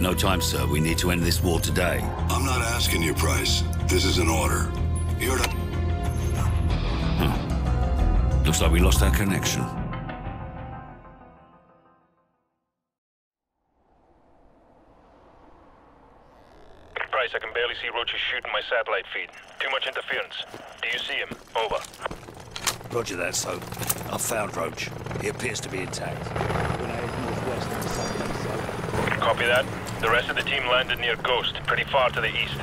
No time, sir. We need to end this war today. I'm not asking you, Price. This is an order. You're to... Hmm. Looks like we lost our connection. Price, I can barely see Roach shooting my satellite feed. Too much interference. Do you see him? Over. Roger that, Soap. I've found Roach. He appears to be intact. Copy that. The rest of the team landed near Ghost, pretty far to the east.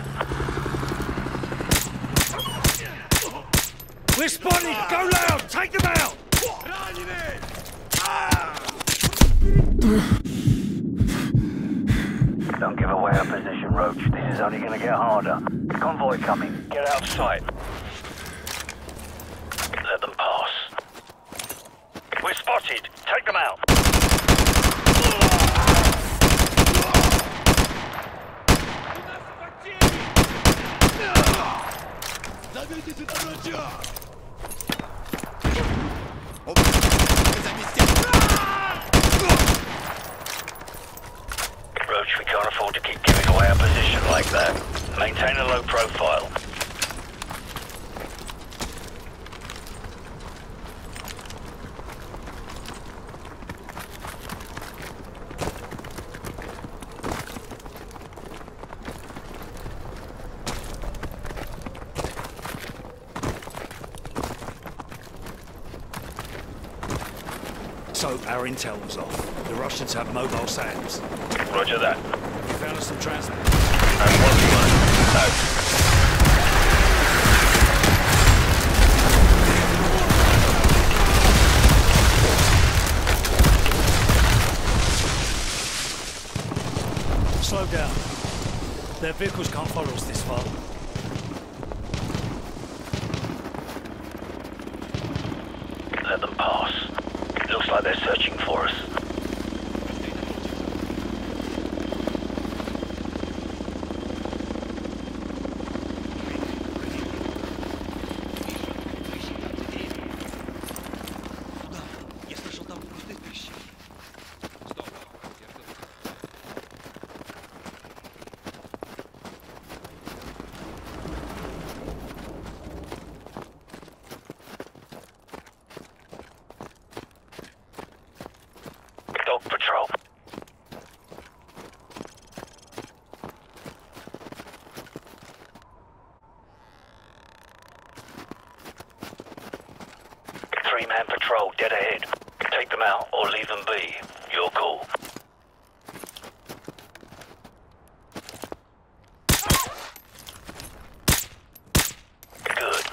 We're spotted! Go loud! Take them out! Don't give away our position, Roach. This is only gonna get harder. Convoy coming. Get out of sight. Let them pass. We're spotted. Take them out. Roach, we can't afford to keep giving away our position like that. Maintain a low profile. Soap, our intel was off. The Russians have mobile SAMs. Roger that. You found us some transmitters. I'm working on it. Out. Slow down. Their vehicles can't follow us this far. Let them pass. Looks like they're searching for us. Dog patrol. Three-man patrol dead ahead. Take them out or leave them be. Your call. Good.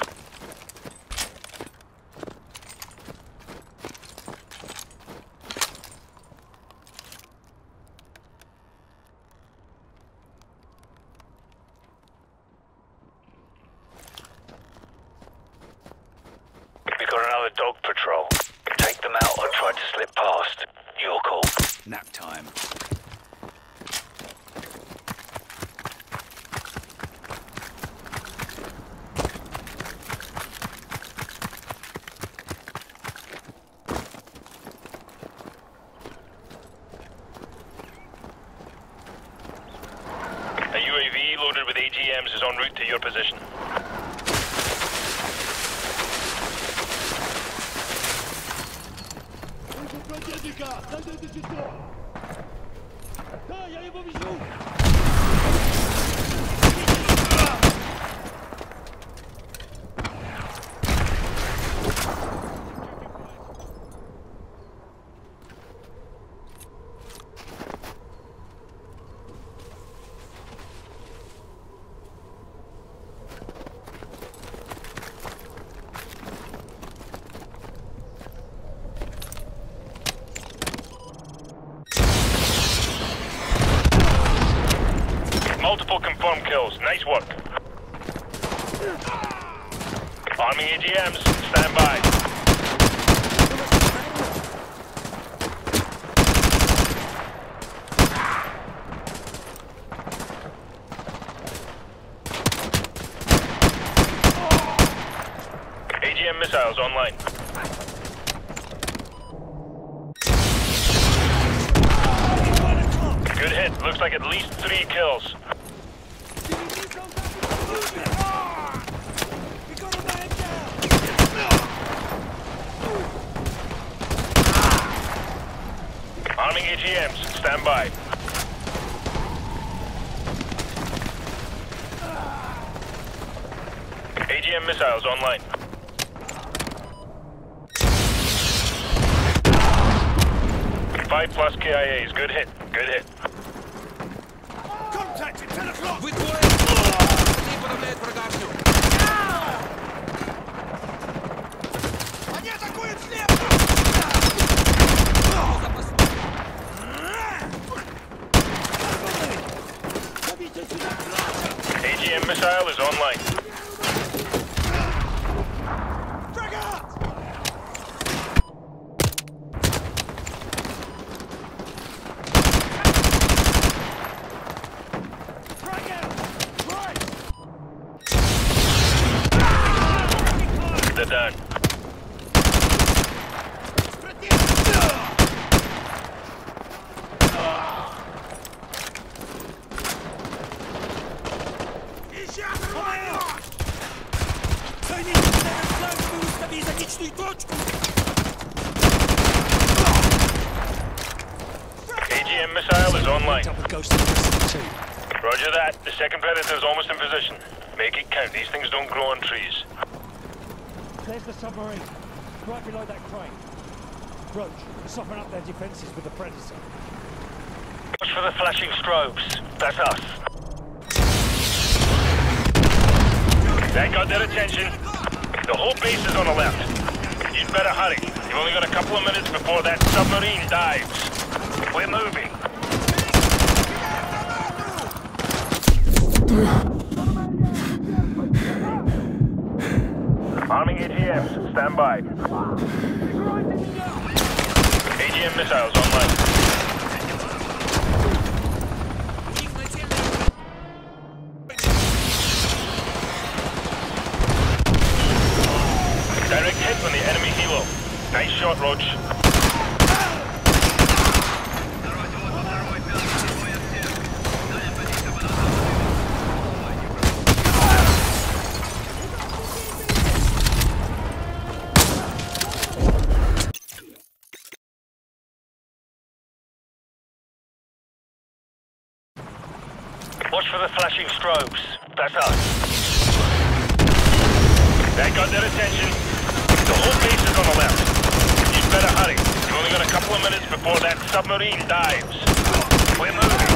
We got another dog patrol. Take them out or try to slip past. Your call. Nap time. A UAV loaded Thames is en route to your position. Nice work. Arming AGMs. Stand by. Missiles online. Good hit. Looks like at least three kills. Arming AGMs. Stand by. AGM missiles online. Five plus KIAs. Good hit. Good hit. Contact at 10 o'clock! Вы AGM missile is online. Roger that. The second predator is almost in position. Make it count. These things don't grow on trees. There's the submarine. Right below that crane. Roach, soften up their defenses with the Predator. Watch for the flashing strobes. That's us. That got their attention. The whole base is on the left. You'd better hurry. You've only got a couple of minutes before that submarine dives. We're moving. Arming AGMs. Stand by. AGM missiles online. Direct hit on the enemy helo. Nice shot, Roach. Flashing strobes. That's us. That got their attention. The whole base is on the left. You'd better hurry. You've only got a couple of minutes before that submarine dives. We're moving.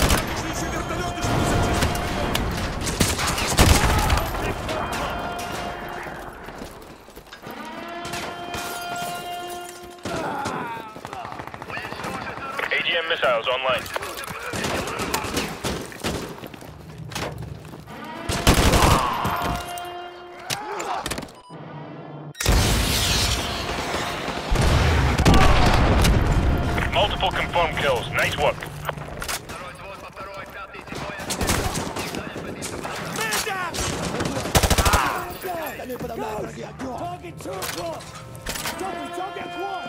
AGM missiles online. Multiple confirmed kills. Nice work. Target 2 o'clock! Copy, target 1!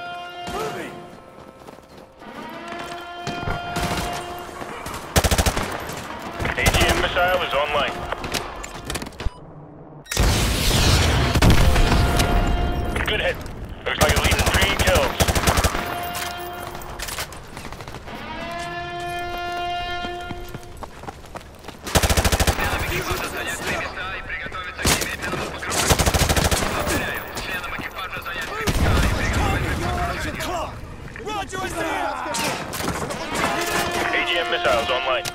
Missiles online.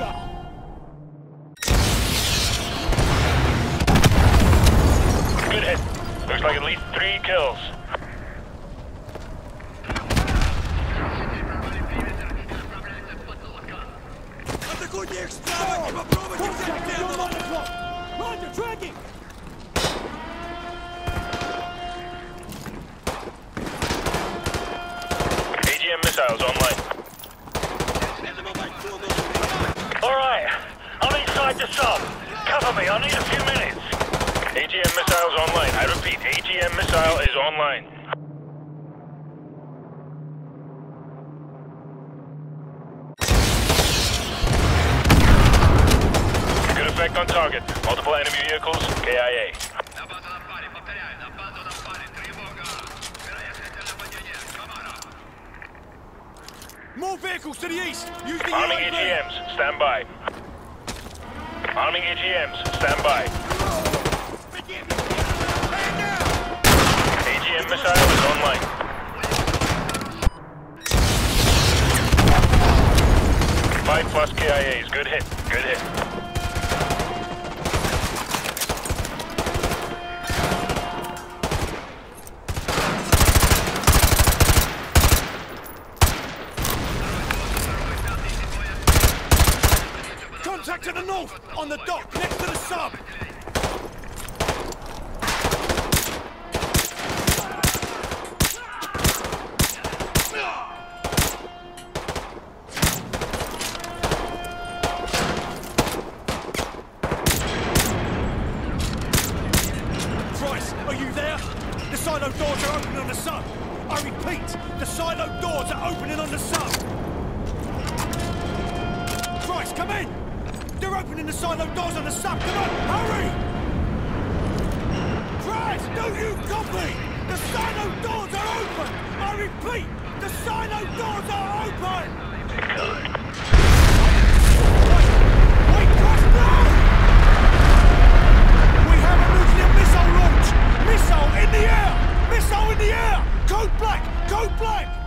kills. Suspect on target. Multiple enemy vehicles, KIA. More vehicles to the east! Use the Arming AGMs, stand by. Arming AGMs, stand by. AGM missile is online. Five plus KIAs. Good hit. Good hit. those doors on the sub! Come on, hurry! Christ, Do you copy? The silo doors are open! I repeat, the silo doors are open! Wait, wait, no! We have a nuclear missile launch! Missile in the air! Missile in the air! Code black! Code black!